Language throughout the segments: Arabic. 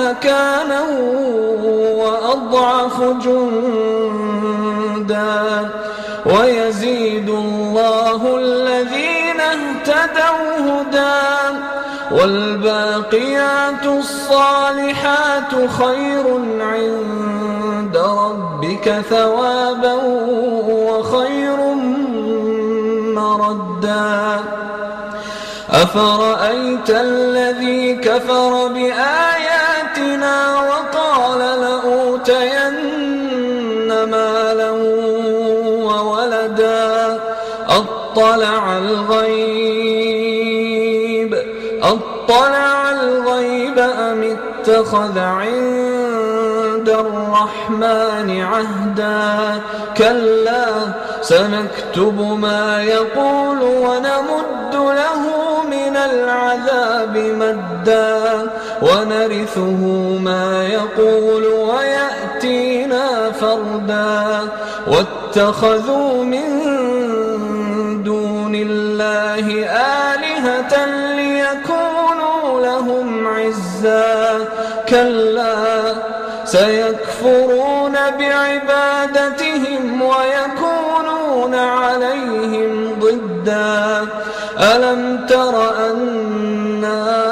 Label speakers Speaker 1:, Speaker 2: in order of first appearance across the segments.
Speaker 1: مكانا وأضعف جندا ويزيد الله الذين اهتدوا هدى والباقيات الصالحات خير عند ربك ثوابا وخير مردا. أفرأيت الذي كفر بآياتنا وقال لأوتين مالا وولدا أطلع الغيب أطلع الغيب أم اتخذ عند الرحمن عهدا؟ كلا سنكتب ما يقول ونمد له من العذاب مدا. ونرثه ما يقول ويأتينا فردا. واتخذوا من دون الله آلهة ليكونوا لهم عزا. كلا سيكفرون بعبادتهم ويكونون عليهم ضدا. ألم تر أنا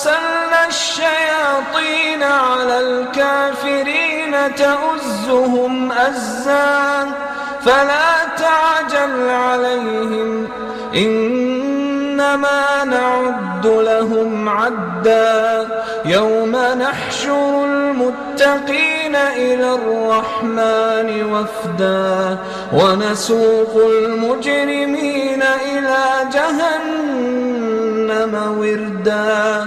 Speaker 1: أرسلنا الشياطين على الكافرين تؤزهم أزا فلا تعجل عليهم إنما نعد لهم عدا. يوم نحشر المتقين إلى الرحمن وفدا ونسوق المجرمين إلى جهنم وردا.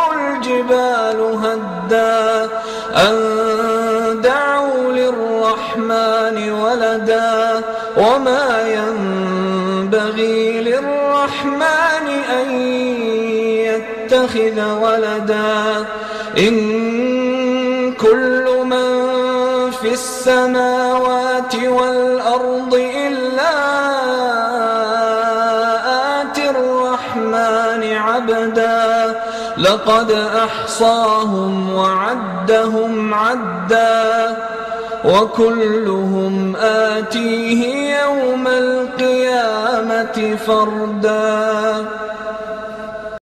Speaker 1: الجبال هدا أن دعوا للرحمن ولدا وما ينبغي للرحمن أن يتخذ ولدا إن كل من في السماوات والأرض إلا لقد أحصاهم وعدهم عدا وكلهم آتيه يوم القيامة فردا